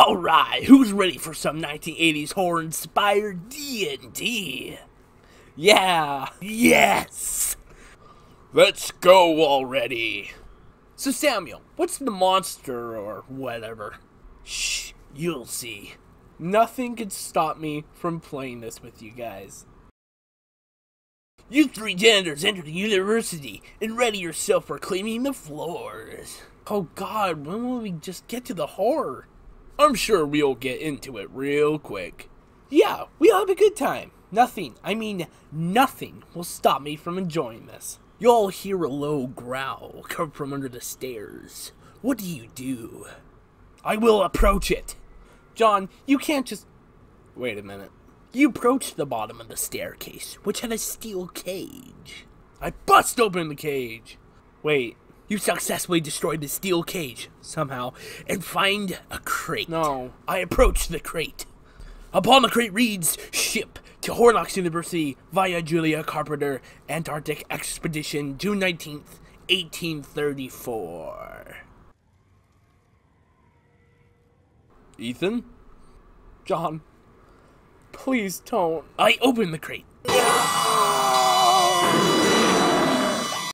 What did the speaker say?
Alright, who's ready for some 1980s horror-inspired D&D? Yeah, yes! Let's go already! So Samuel, what's the monster or whatever? Shh, you'll see. Nothing could stop me from playing this with you guys. You three janitors enter the university and ready yourself for cleaning the floors. Oh god, when will we just get to the horror? I'm sure we'll get into it real quick. Yeah, we'll have a good time. Nothing, I mean nothing, will stop me from enjoying this. You'll hear a low growl come from under the stairs. What do you do? I will approach it. John, you can't just. Wait a minute. You approach the bottom of the staircase, which had a steel cage. I bust open the cage. Wait, you successfully destroyed the steel cage, somehow, and find a crate. No. I approach the crate. Upon the crate reads, Ship to Horlicks University via Julia Carpenter, Antarctic Expedition, June 19th, 1834. Ethan? John, please don't. I open the crate